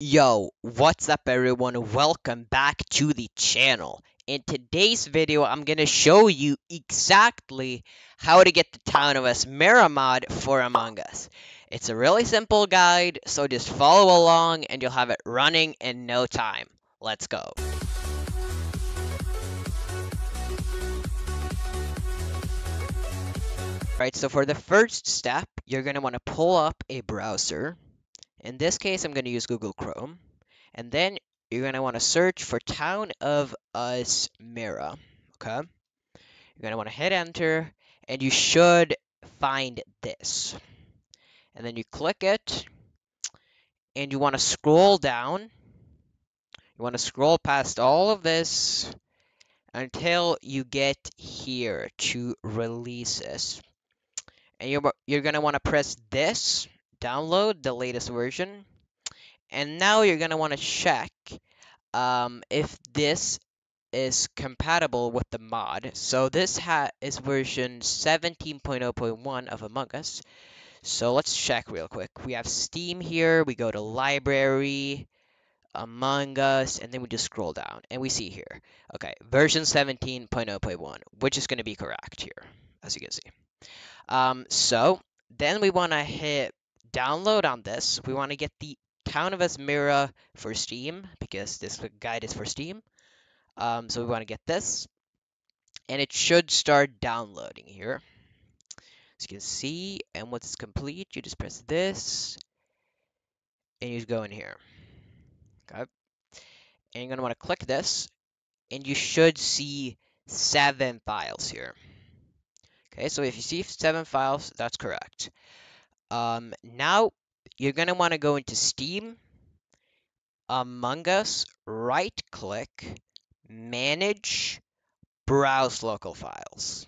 Yo, what's up everyone? Welcome back to the channel. In today's video, I'm gonna show you exactly how to get the town of Us Mira mod for Among Us. It's a really simple guide, so just follow along and you'll have it running in no time. Let's go. Right, so for the first step, you're gonna wanna pull up a browser in this case, I'm going to use Google Chrome. And then you're going to want to search for Town of Us Mira. Okay? You're going to want to hit enter, and you should find this. And then you click it, and you want to scroll down. You want to scroll past all of this until you get here to releases. And you're, you're going to want to press this download the latest version. And now you're going to want to check um, if this is compatible with the mod. So this is version 17.0.1 of Among Us. So let's check real quick. We have Steam here. We go to Library, Among Us, and then we just scroll down. And we see here, okay, version 17.0.1, which is going to be correct here, as you can see. Um, so then we want to hit download on this, we want to get the Town of Us Mira for Steam because this guide is for Steam. Um, so we want to get this. And it should start downloading here. As you can see, and once it's complete, you just press this. And you go in here. Okay. And you're going to want to click this. And you should see seven files here. Okay, so if you see seven files, that's correct. Um, now you're going to want to go into Steam, Among Us, right click, manage, browse local files.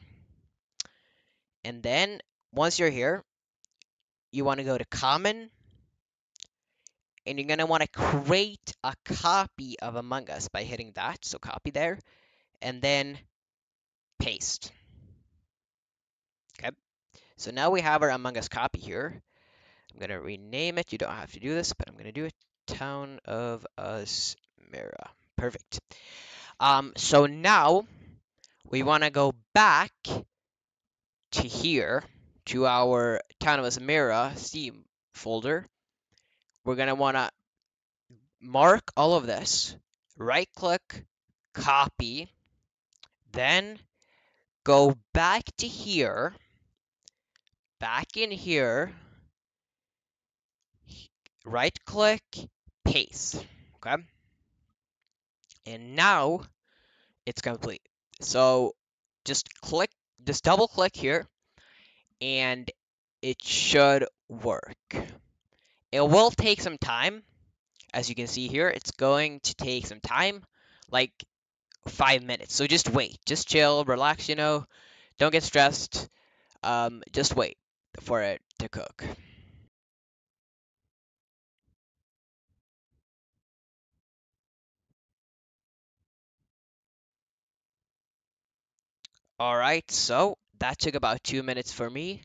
And then once you're here, you want to go to common and you're going to want to create a copy of Among Us by hitting that. So copy there and then paste. So now we have our Among Us copy here. I'm going to rename it. You don't have to do this, but I'm going to do it. Town of Us Mira. Perfect. Um, so now we want to go back to here, to our Town of Us Mira Steam folder. We're going to want to mark all of this, right click, copy, then go back to here back in here, right click, paste, okay? And now it's complete. So just click, just double click here and it should work. It will take some time. As you can see here, it's going to take some time, like five minutes. So just wait, just chill, relax, you know, don't get stressed. Um, just wait for it to cook. Alright, so that took about two minutes for me.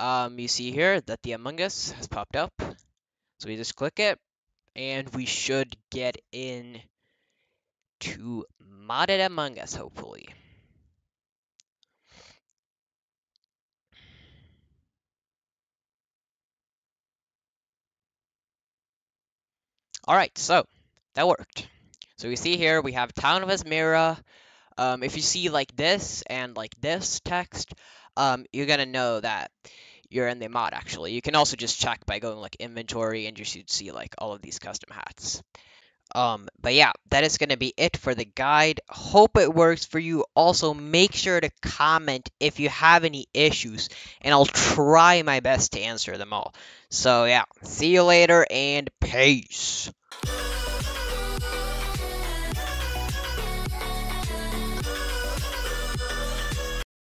Um, you see here that the Among Us has popped up. So we just click it, and we should get in to modded Among Us, hopefully. All right, so that worked. So we see here we have Town of Us Mira. Um, if you see like this and like this text, um, you're gonna know that you're in the mod actually. You can also just check by going like inventory and you should see like all of these custom hats. Um, but yeah, that is going to be it for the guide. Hope it works for you. Also, make sure to comment if you have any issues, and I'll try my best to answer them all. So yeah, see you later, and peace.